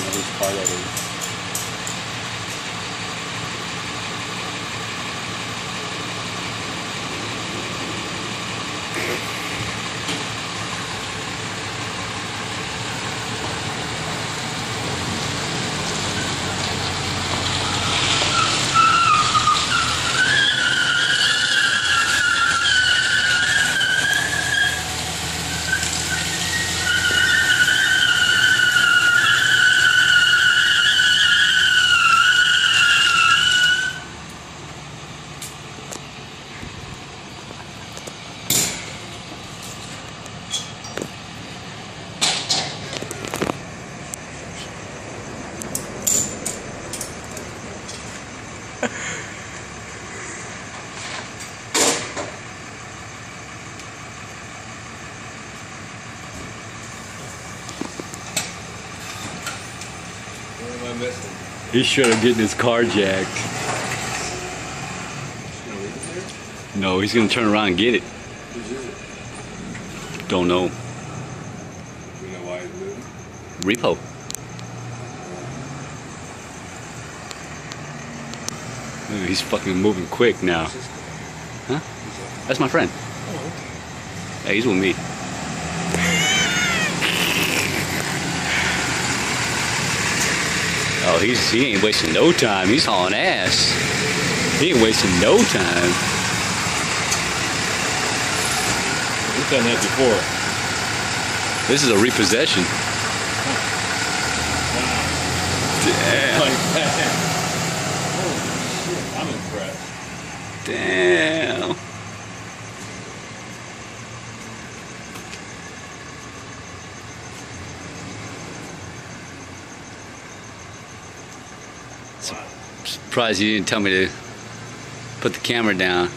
Oh no, whose car He should have getting his car jacked. No, he's gonna turn around and get it. Don't know. Do we know why he's moving? Repo. Ooh, He's fucking moving quick now. Huh? That's my friend. Hey, he's with me. Oh, he's he ain't wasting no time. He's hauling ass. He ain't wasting no time. We've done that before. This is a repossession. Wow. Damn. Like that. Holy shit, I'm impressed. Damn. Wow. Surprised you didn't tell me to put the camera down.